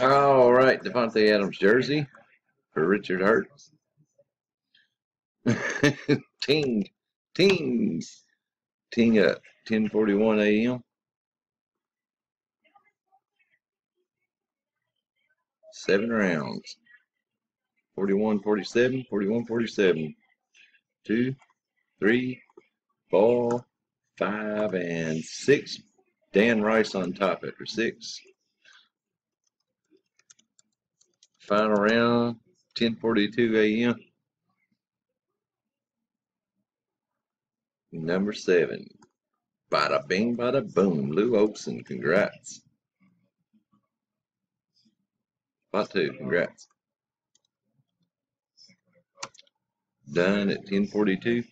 All right, Davante Adams jersey for Richard Hertz. ting, ting, ting up. 10:41 a.m. Seven rounds. 41, 47, 41, 47. Two, three, four, five, and six. Dan Rice on top after six. Final round, 10:42 a.m. Number seven. Bada bing, bada boom. Lou Oakson, congrats. Batu, congrats. Done at 10:42.